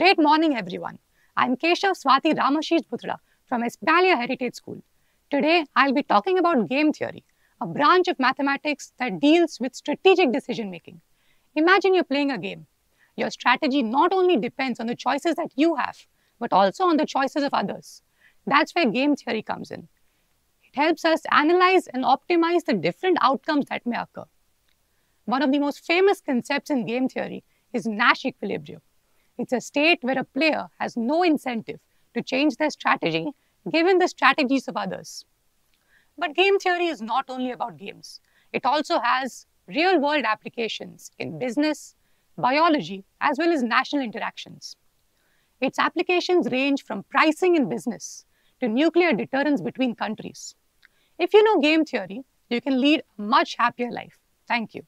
Great morning, everyone. I'm Keshav Swati Ramashish Bhutada from Espalier Heritage School. Today, I'll be talking about game theory, a branch of mathematics that deals with strategic decision making. Imagine you're playing a game. Your strategy not only depends on the choices that you have, but also on the choices of others. That's where game theory comes in. It helps us analyze and optimize the different outcomes that may occur. One of the most famous concepts in game theory is Nash equilibrium. It's a state where a player has no incentive to change their strategy given the strategies of others. But game theory is not only about games, it also has real world applications in business, biology, as well as national interactions. Its applications range from pricing in business to nuclear deterrence between countries. If you know game theory, you can lead a much happier life. Thank you.